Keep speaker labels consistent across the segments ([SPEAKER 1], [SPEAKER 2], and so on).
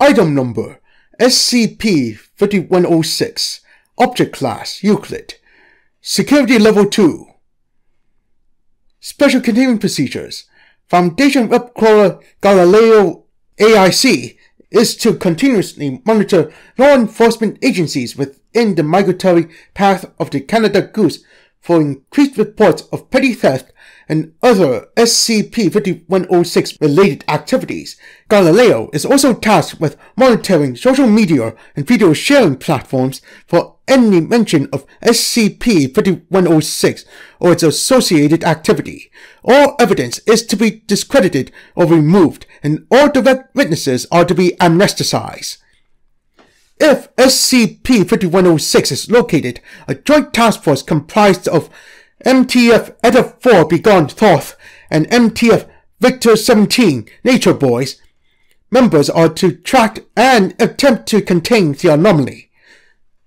[SPEAKER 1] Item Number SCP-5106 Object Class Euclid. Security Level 2 Special Containment Procedures. Foundation Web Crawler Galileo AIC is to continuously monitor law enforcement agencies within the migratory path of the Canada Goose for increased reports of petty theft and other SCP-5106 related activities. Galileo is also tasked with monitoring social media and video sharing platforms for any mention of SCP-5106 or its associated activity. All evidence is to be discredited or removed, and all direct witnesses are to be amnesticized. If SCP-5106 is located, a joint task force comprised of MTF Eta 4 Begone Thoth and MTF Victor 17 Nature Boys members are to track and attempt to contain the anomaly.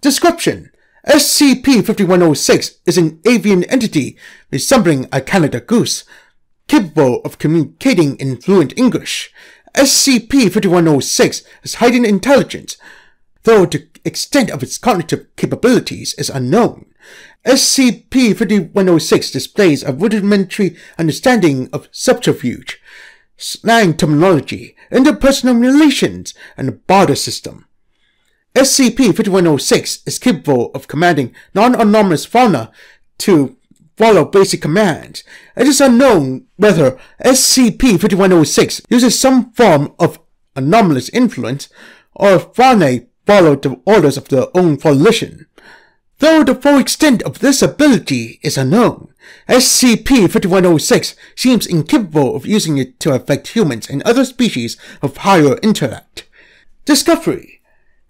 [SPEAKER 1] Description SCP-5106 is an avian entity resembling a Canada goose, capable of communicating in fluent English. SCP-5106 has heightened intelligence, though the extent of its cognitive capabilities is unknown. SCP-5106 displays a rudimentary understanding of subterfuge, slang terminology, interpersonal relations, and the barter system. SCP-5106 is capable of commanding non-anomalous fauna to follow basic commands. It is unknown whether SCP-5106 uses some form of anomalous influence or fauna follow the orders of their own volition. Though the full extent of this ability is unknown, SCP-5106 seems incapable of using it to affect humans and other species of higher intellect. Discovery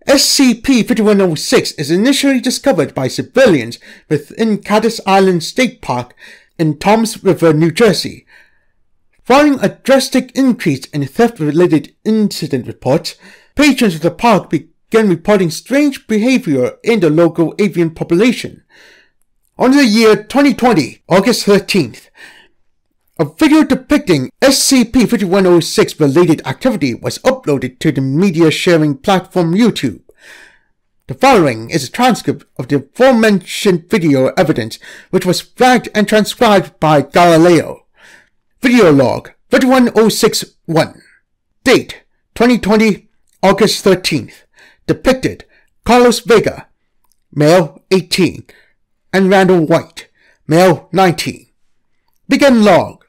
[SPEAKER 1] SCP-5106 is initially discovered by civilians within Cattus Island State Park in Toms River, New Jersey. Following a drastic increase in theft-related incident reports, patrons of the park began began reporting strange behavior in the local avian population. On the year 2020, August 13th, a video depicting SCP-5106 related activity was uploaded to the media sharing platform YouTube. The following is a transcript of the aforementioned video evidence, which was flagged and transcribed by Galileo. Video log 51061. Date 2020, August 13th. Depicted Carlos Vega, male 18, and Randall White, male 19. Begin log.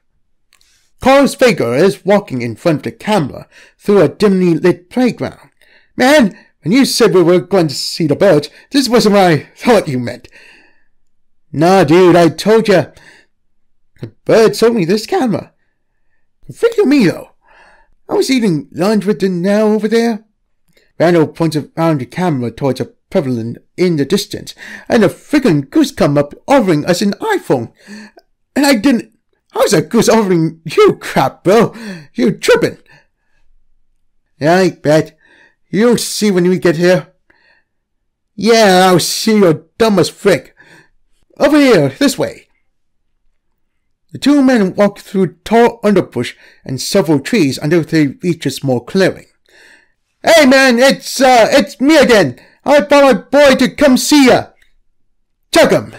[SPEAKER 1] Carlos Vega is walking in front of the camera through a dimly lit playground. Man, when you said we were going to see the birds, this wasn't what I thought you meant. Nah, dude, I told you. The bird sold me this camera. Figure me, though. I was eating lunch with now over there. Randall points around the camera towards a pavilion in the distance, and a friggin' goose come up offering us an iPhone. And I didn't. How's a goose offering you crap, bro? You tripping? Yeah, I bet. You'll see when we get here. Yeah, I'll see you're dumb as frick. Over here, this way. The two men walked through tall underbrush and several trees until they reached a small clearing. Hey man, it's uh, it's me again. I brought my boy to come see ya. Chuck him.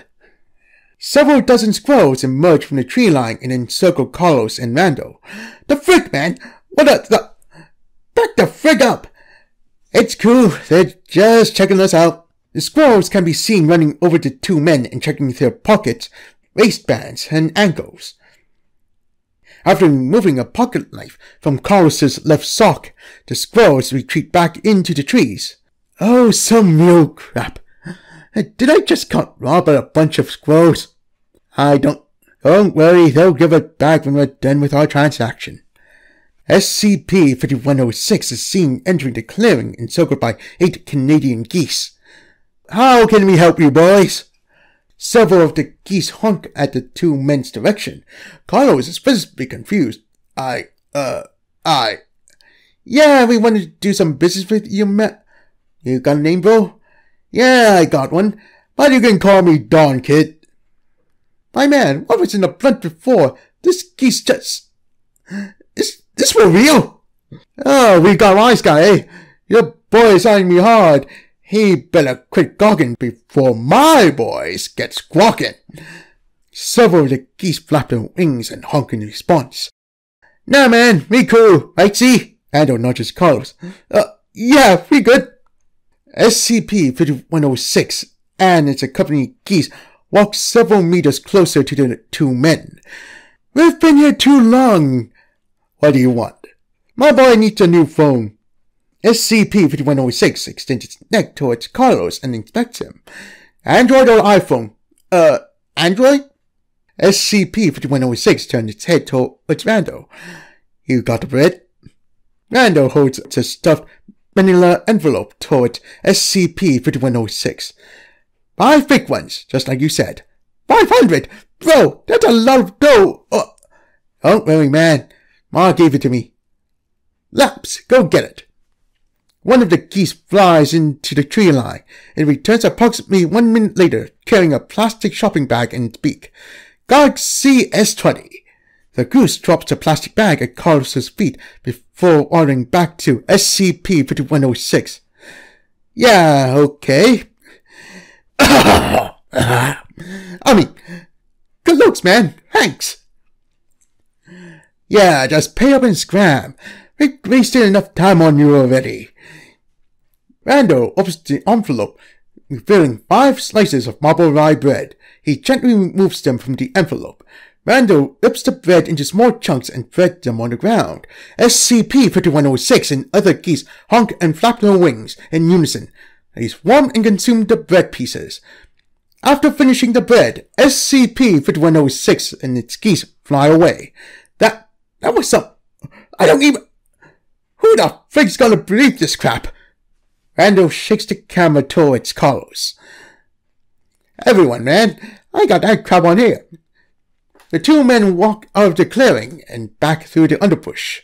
[SPEAKER 1] Several dozen squirrels emerged from the tree line and encircled Carlos and Randall. The frick, man! What the, the... Back the frick up! It's cool. They're just checking us out. The squirrels can be seen running over the two men and checking their pockets, waistbands, and ankles. After removing a pocket knife from Carlos's left sock, the squirrels retreat back into the trees. Oh, some real crap. Did I just cut rob a bunch of squirrels? I don't... Don't worry, they'll give it back when we're done with our transaction. SCP-5106 is seen entering the clearing encircled by eight Canadian geese. How can we help you, boys? Several of the geese honk at the two men's direction. Carlos is visibly confused. I, uh, I. Yeah, we wanted to do some business with you, Matt. You got a name, bro? Yeah, I got one. But you can call me Don, kid. My man, what was in the front before? This geese just... Is this for real? Oh, we got wise guy, eh? Your boy's eyeing me hard. He better quit gawking before my boys get squawking. Several of the geese flapped their wings and honked in response. Nah, man, me cool, right, see? Rando nudges Carlos. Uh, yeah, we good. SCP-5106 and its accompanying geese walked several meters closer to the two men. We've been here too long. What do you want? My boy needs a new phone. SCP-5106 extends its neck towards Carlos and inspects him. Android or iPhone? Uh, Android? SCP-5106 turns its head towards Rando. You got the bread? Rando holds a stuffed manila envelope towards SCP-5106. Five big ones, just like you said. Five hundred! Bro, that's a lot of dough! Oh, don't worry, man. Ma gave it to me. Laps, go get it. One of the geese flies into the tree line and returns approximately one minute later carrying a plastic shopping bag in its beak. Galaxy S20. The goose drops the plastic bag at Carlos's feet before wandering back to SCP-5106. Yeah, okay. I mean, good looks, man. Thanks. Yeah, just pay up and scram. We wasted enough time on you already. Rando opens the envelope, revealing five slices of marble rye bread. He gently removes them from the envelope. Rando rips the bread into small chunks and spreads them on the ground. SCP-5106 and other geese honk and flap their wings in unison. They swarm and consume the bread pieces. After finishing the bread, SCP-5106 and its geese fly away. That, that was some... I don't even... Who the frick's gonna believe this crap? Randall shakes the camera towards Carlos. Everyone, man, I got that crap on here. The two men walk out of the clearing and back through the underbrush.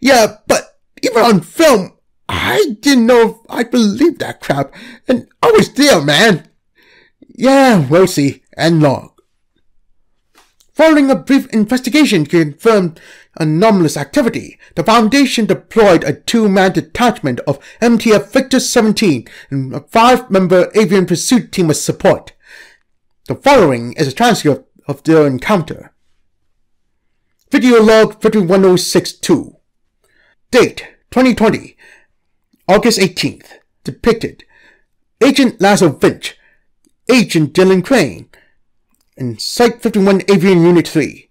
[SPEAKER 1] Yeah, but even on film, I didn't know if I'd believe that crap, and I was there, man. Yeah, see, and log. Following a brief investigation to confirm anomalous activity, the Foundation deployed a two-man detachment of MTF Victor 17 and a five-member avian pursuit team as support. The following is a transcript of their encounter. Video log 51062. Date 2020. August 18th. Depicted. Agent Lazo Finch. Agent Dylan Crane. In Site 51 Avian Unit 3.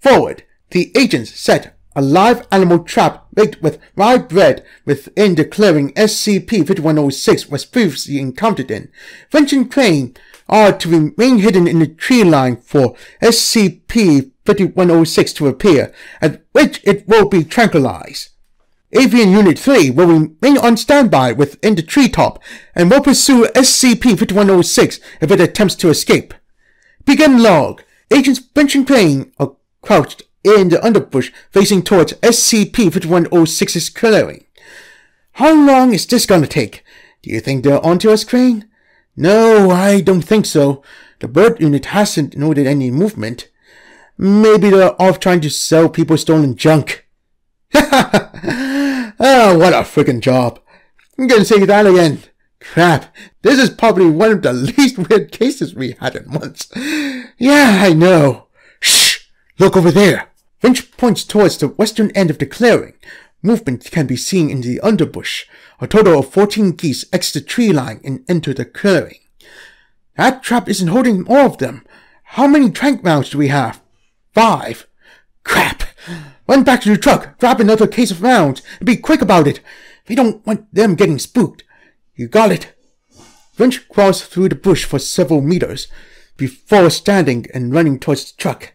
[SPEAKER 1] Forward. The agents set a live animal trap rigged with rye bread within the clearing SCP-5106 was previously encountered in. Finch and Crane are to remain hidden in the tree line for SCP-5106 to appear, at which it will be tranquilized. Avian Unit 3 will remain on standby within the treetop and will pursue SCP-5106 if it attempts to escape. Begin log. Agents Finch and Crane are crouched in the underbrush facing towards SCP-5106's clearing. How long is this gonna take? Do you think they're onto us, Crane? No, I don't think so. The bird unit hasn't noted any movement. Maybe they're off trying to sell people stolen junk. oh, what a freaking job. I'm gonna say that again. Crap, this is probably one of the least weird cases we had at once. Yeah, I know. Shh! Look over there. Finch points towards the western end of the clearing. Movement can be seen in the underbush. A total of 14 geese exit the tree line and enter the clearing. That trap isn't holding all of them. How many trank rounds do we have? Five. Crap! Run back to the truck, grab another case of rounds, and be quick about it. We don't want them getting spooked. You got it. Finch crawls through the bush for several meters before standing and running towards the truck.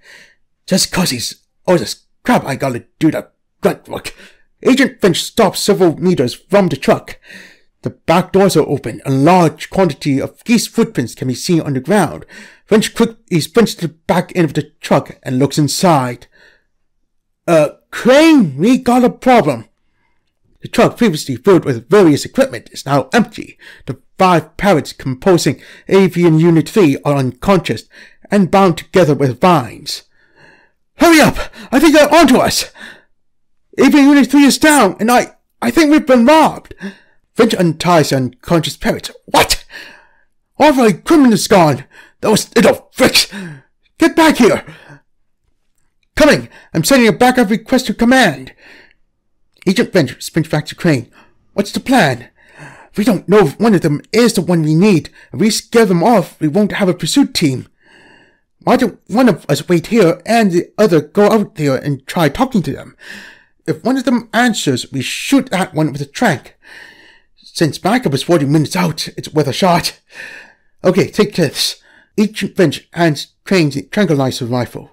[SPEAKER 1] Just cause he's all this crap I gotta do the grunt work. Agent Finch stops several meters from the truck. The back doors are open. A large quantity of geese footprints can be seen on the ground. Finch quickly sprints to the back end of the truck and looks inside. Uh, Crane, we got a problem. The truck, previously filled with various equipment, is now empty. The five parrots composing Avian Unit 3 are unconscious and bound together with vines. Hurry up! I think they're onto us! Avian Unit 3 is down, and I, I think we've been robbed. Finch unties the unconscious parrot. What? All my criminals gone. Those little fricks. Get back here. Coming. I'm sending a backup request to command. Agent Finch sprints back to Crane. What's the plan? We don't know if one of them is the one we need. If we scare them off, we won't have a pursuit team. Why don't one of us wait here and the other go out there and try talking to them? If one of them answers, we shoot that one with a trank. Since backup is 40 minutes out, it's worth a shot. Okay, take this. Agent Finch hands Crane the tranquilizer rifle.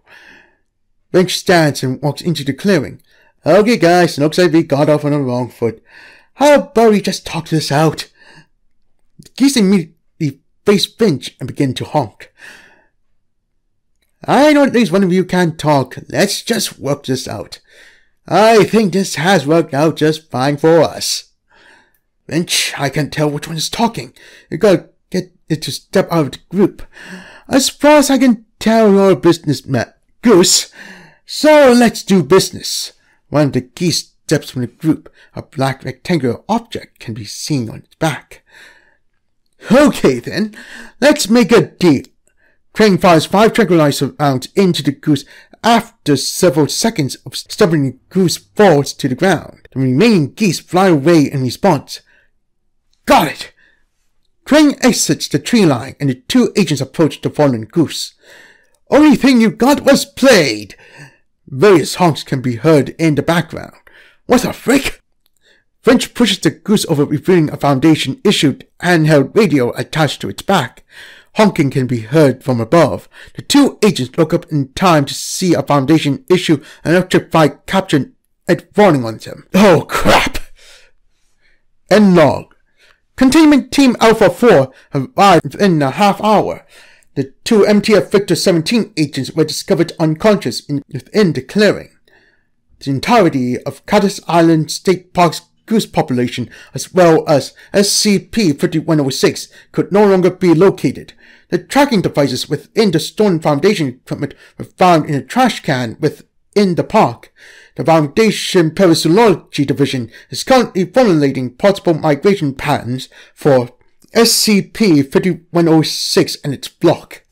[SPEAKER 1] Finch stands and walks into the clearing. Okay, guys, looks like we got off on the wrong foot. How about we just talk this out? Geese immediately face Finch and begin to honk. I know at least one of you can talk. Let's just work this out. I think this has worked out just fine for us. Finch, I can't tell which one is talking. You gotta get it to step out of the group. As far as I can tell, you're a. Goose. So let's do business. One of the geese steps from the group. A black rectangular object can be seen on its back. Okay then, let's make a deal. Crane fires five tranquilizer rounds into the goose. After several seconds of stubborn, the goose falls to the ground. The remaining geese fly away in response. Got it! Crane exits the tree line and the two agents approach the fallen goose. Only thing you got was played! Various honks can be heard in the background. What the frick? Finch pushes the goose over revealing a Foundation issued handheld radio attached to its back. Honking can be heard from above. The two agents look up in time to see a Foundation issue an electrified capture and falling on them. Oh crap! End log. Containment Team Alpha 4 arrived within a half hour. The two MTF Victor 17 agents were discovered unconscious in, within the clearing. The entirety of Cattus Island State Park's goose population, as well as SCP-5106, could no longer be located. The tracking devices within the stone Foundation equipment were found in a trash can within the park. The Foundation Parasitology Division is currently formulating possible migration patterns for SCP-5106 and its block.